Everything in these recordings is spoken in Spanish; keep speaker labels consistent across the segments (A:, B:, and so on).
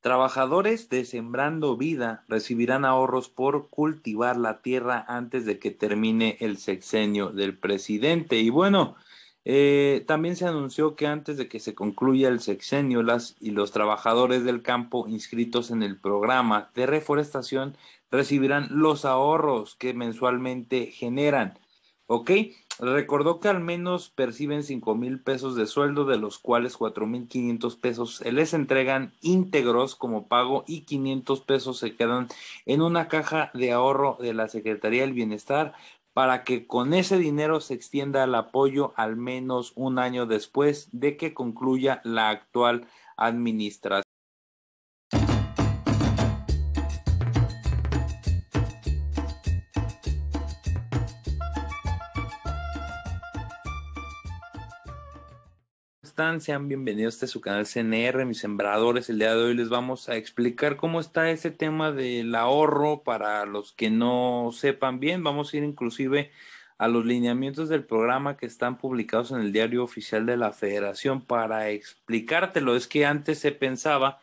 A: Trabajadores de Sembrando Vida recibirán ahorros por cultivar la tierra antes de que termine el sexenio del presidente. Y bueno, eh, también se anunció que antes de que se concluya el sexenio, las y los trabajadores del campo inscritos en el programa de reforestación recibirán los ahorros que mensualmente generan. ¿Ok? Recordó que al menos perciben cinco mil pesos de sueldo, de los cuales cuatro mil quinientos pesos se les entregan íntegros como pago y quinientos pesos se quedan en una caja de ahorro de la Secretaría del Bienestar para que con ese dinero se extienda el apoyo al menos un año después de que concluya la actual administración. Sean bienvenidos a este su canal CNR, mis sembradores. El día de hoy les vamos a explicar cómo está ese tema del ahorro para los que no sepan bien. Vamos a ir inclusive a los lineamientos del programa que están publicados en el diario oficial de la federación para explicártelo. Es que antes se pensaba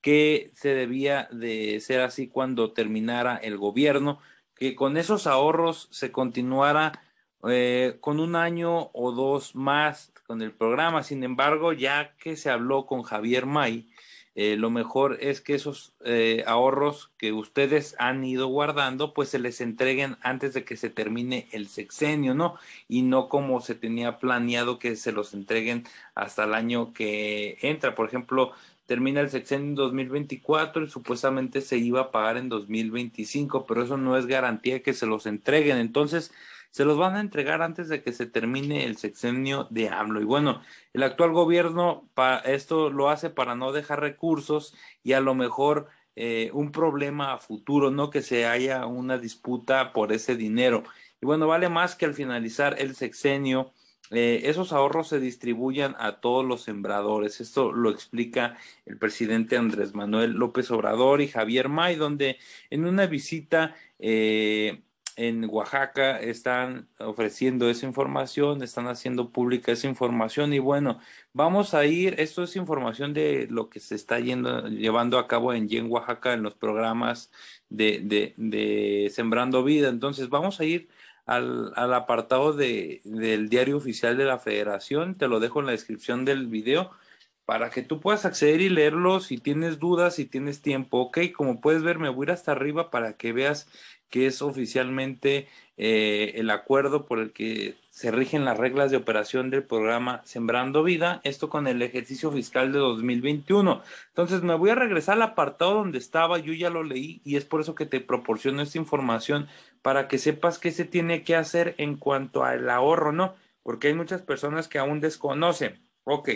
A: que se debía de ser así cuando terminara el gobierno, que con esos ahorros se continuara eh, con un año o dos más con el programa. Sin embargo, ya que se habló con Javier May, eh, lo mejor es que esos eh, ahorros que ustedes han ido guardando, pues se les entreguen antes de que se termine el sexenio, ¿no? Y no como se tenía planeado que se los entreguen hasta el año que entra. Por ejemplo, termina el sexenio en 2024 y supuestamente se iba a pagar en 2025, pero eso no es garantía que se los entreguen. Entonces, se los van a entregar antes de que se termine el sexenio de AMLO. Y bueno, el actual gobierno esto lo hace para no dejar recursos y a lo mejor eh, un problema a futuro, no que se haya una disputa por ese dinero. Y bueno, vale más que al finalizar el sexenio, eh, esos ahorros se distribuyan a todos los sembradores. Esto lo explica el presidente Andrés Manuel López Obrador y Javier May, donde en una visita eh, en Oaxaca están ofreciendo esa información, están haciendo pública esa información y bueno, vamos a ir, esto es información de lo que se está yendo, llevando a cabo en en Oaxaca en los programas de, de, de Sembrando Vida, entonces vamos a ir al, al apartado de, del diario oficial de la federación, te lo dejo en la descripción del video para que tú puedas acceder y leerlo si tienes dudas, si tienes tiempo, ok, como puedes ver me voy a ir hasta arriba para que veas que es oficialmente eh, el acuerdo por el que se rigen las reglas de operación del programa Sembrando Vida, esto con el ejercicio fiscal de 2021. Entonces me voy a regresar al apartado donde estaba, yo ya lo leí y es por eso que te proporciono esta información para que sepas qué se tiene que hacer en cuanto al ahorro, ¿no? Porque hay muchas personas que aún desconocen. Ok.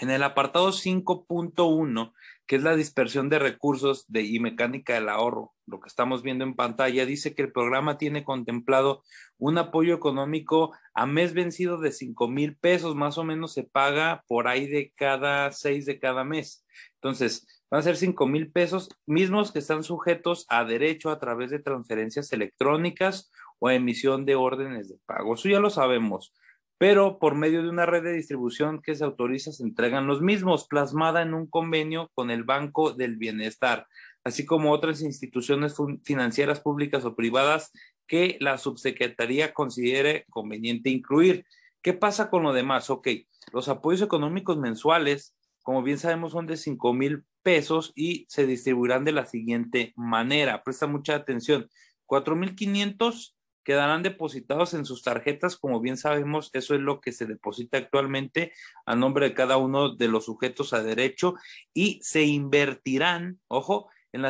A: En el apartado 5.1 que es la dispersión de recursos de, y mecánica del ahorro, lo que estamos viendo en pantalla, dice que el programa tiene contemplado un apoyo económico a mes vencido de cinco mil pesos, más o menos se paga por ahí de cada seis de cada mes. Entonces, van a ser cinco mil pesos mismos que están sujetos a derecho a través de transferencias electrónicas o emisión de órdenes de pago. Eso ya lo sabemos pero por medio de una red de distribución que se autoriza se entregan los mismos, plasmada en un convenio con el Banco del Bienestar, así como otras instituciones financieras públicas o privadas que la subsecretaría considere conveniente incluir. ¿Qué pasa con lo demás? Ok, los apoyos económicos mensuales, como bien sabemos, son de 5 mil pesos y se distribuirán de la siguiente manera. Presta mucha atención. 4.500 quedarán depositados en sus tarjetas, como bien sabemos, eso es lo que se deposita actualmente a nombre de cada uno de los sujetos a derecho y se invertirán, ojo, en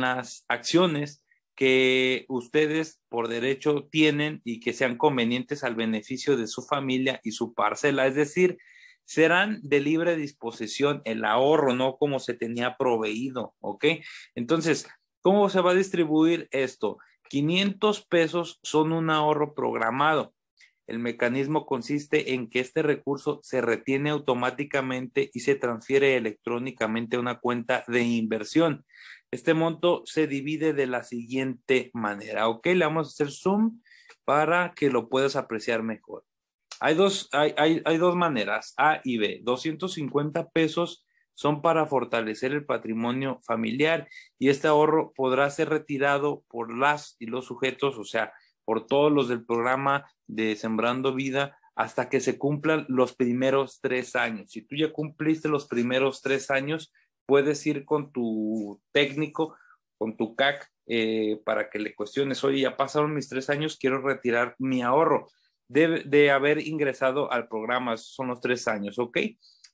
A: las, acciones que ustedes por derecho tienen y que sean convenientes al beneficio de su familia y su parcela, es decir, serán de libre disposición el ahorro, no como se tenía proveído, ¿ok? Entonces, ¿cómo se va a distribuir esto? 500 pesos son un ahorro programado. El mecanismo consiste en que este recurso se retiene automáticamente y se transfiere electrónicamente a una cuenta de inversión. Este monto se divide de la siguiente manera. Ok, le vamos a hacer zoom para que lo puedas apreciar mejor. Hay dos, hay, hay, hay dos maneras, A y B. 250 pesos son para fortalecer el patrimonio familiar y este ahorro podrá ser retirado por las y los sujetos, o sea, por todos los del programa de Sembrando Vida hasta que se cumplan los primeros tres años. Si tú ya cumpliste los primeros tres años, puedes ir con tu técnico, con tu CAC, eh, para que le cuestiones, oye, ya pasaron mis tres años, quiero retirar mi ahorro. Debe de haber ingresado al programa, son los tres años, ¿ok?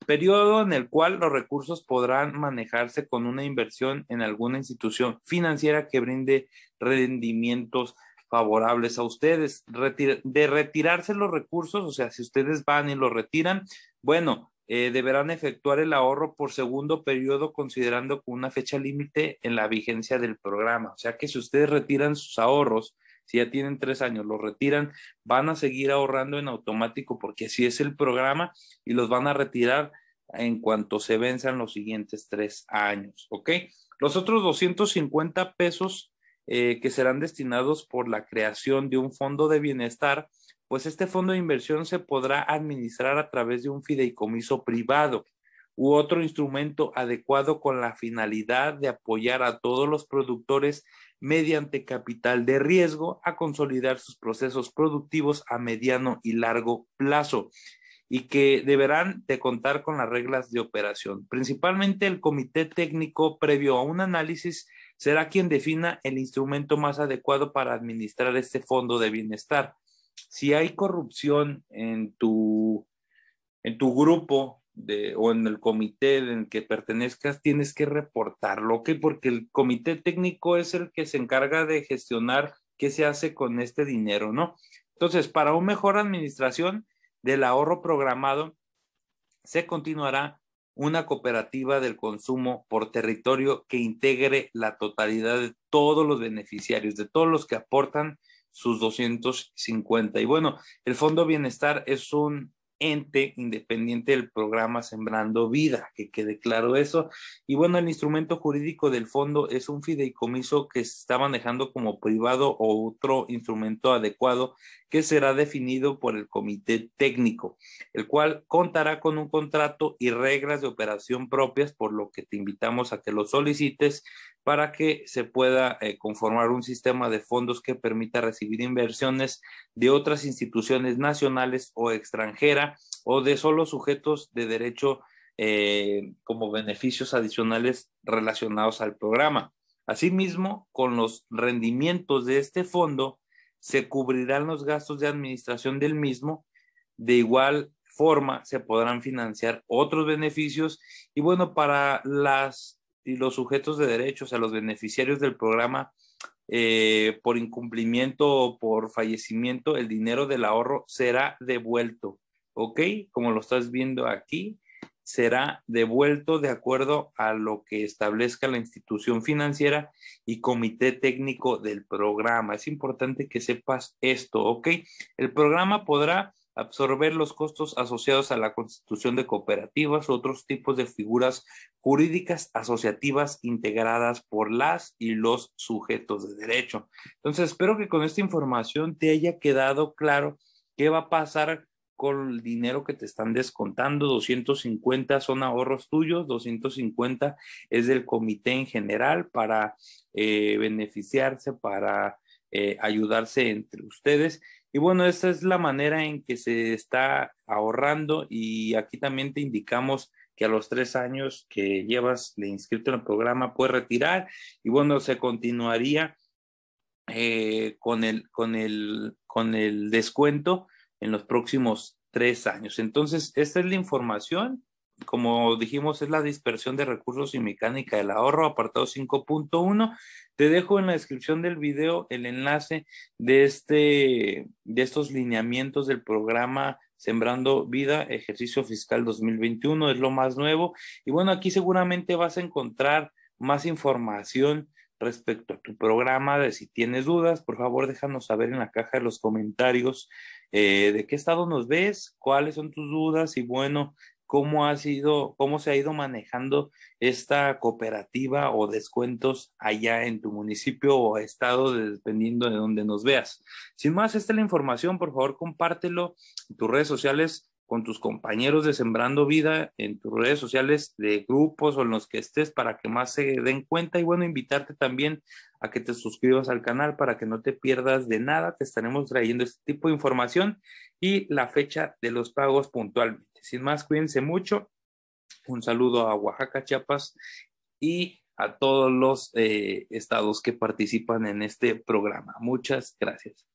A: Periodo en el cual los recursos podrán manejarse con una inversión en alguna institución financiera que brinde rendimientos favorables a ustedes. de retirarse los recursos, o sea, si ustedes van y los retiran, bueno, eh, deberán efectuar el ahorro por segundo periodo considerando con una fecha límite en la vigencia del programa. O sea que si ustedes retiran sus ahorros, si ya tienen tres años, los retiran, van a seguir ahorrando en automático porque así es el programa y los van a retirar en cuanto se venzan los siguientes tres años, ¿ok? Los otros 250 pesos eh, que serán destinados por la creación de un fondo de bienestar, pues este fondo de inversión se podrá administrar a través de un fideicomiso privado u otro instrumento adecuado con la finalidad de apoyar a todos los productores mediante capital de riesgo a consolidar sus procesos productivos a mediano y largo plazo y que deberán de contar con las reglas de operación. Principalmente el comité técnico previo a un análisis será quien defina el instrumento más adecuado para administrar este fondo de bienestar. Si hay corrupción en tu, en tu grupo de, o en el comité en el que pertenezcas, tienes que reportarlo, ¿ok? Porque el comité técnico es el que se encarga de gestionar qué se hace con este dinero, ¿no? Entonces, para una mejor administración del ahorro programado, se continuará una cooperativa del consumo por territorio que integre la totalidad de todos los beneficiarios, de todos los que aportan sus 250. Y bueno, el Fondo Bienestar es un ente independiente del programa Sembrando Vida, que quede claro eso. Y bueno, el instrumento jurídico del fondo es un fideicomiso que se está manejando como privado o otro instrumento adecuado que será definido por el comité técnico, el cual contará con un contrato y reglas de operación propias, por lo que te invitamos a que lo solicites para que se pueda eh, conformar un sistema de fondos que permita recibir inversiones de otras instituciones nacionales o extranjeras o de solo sujetos de derecho eh, como beneficios adicionales relacionados al programa. Asimismo, con los rendimientos de este fondo, se cubrirán los gastos de administración del mismo. De igual forma, se podrán financiar otros beneficios. Y bueno, para las y los sujetos de derechos, a los beneficiarios del programa, eh, por incumplimiento o por fallecimiento, el dinero del ahorro será devuelto. ¿Ok? Como lo estás viendo aquí, será devuelto de acuerdo a lo que establezca la institución financiera y comité técnico del programa. Es importante que sepas esto, ¿ok? El programa podrá absorber los costos asociados a la constitución de cooperativas otros tipos de figuras jurídicas asociativas integradas por las y los sujetos de derecho. Entonces, espero que con esta información te haya quedado claro qué va a pasar con el dinero que te están descontando. 250 son ahorros tuyos, 250 es del comité en general para eh, beneficiarse, para eh, ayudarse entre ustedes y bueno, esa es la manera en que se está ahorrando y aquí también te indicamos que a los tres años que llevas de inscrito en el programa puedes retirar y bueno, se continuaría eh, con, el, con, el, con el descuento en los próximos tres años. Entonces, esta es la información. Como dijimos, es la dispersión de recursos y mecánica del ahorro, apartado 5.1. Te dejo en la descripción del video el enlace de, este, de estos lineamientos del programa Sembrando Vida, ejercicio fiscal 2021, es lo más nuevo. Y bueno, aquí seguramente vas a encontrar más información respecto a tu programa, de si tienes dudas, por favor déjanos saber en la caja de los comentarios eh, de qué estado nos ves, cuáles son tus dudas y bueno, cómo ha sido, cómo se ha ido manejando esta cooperativa o descuentos allá en tu municipio o estado, dependiendo de donde nos veas. Sin más, esta es la información, por favor, compártelo en tus redes sociales con tus compañeros de Sembrando Vida en tus redes sociales de grupos o en los que estés para que más se den cuenta y bueno, invitarte también a que te suscribas al canal para que no te pierdas de nada. Te estaremos trayendo este tipo de información y la fecha de los pagos puntualmente. Sin más, cuídense mucho. Un saludo a Oaxaca, Chiapas y a todos los eh, estados que participan en este programa. Muchas gracias.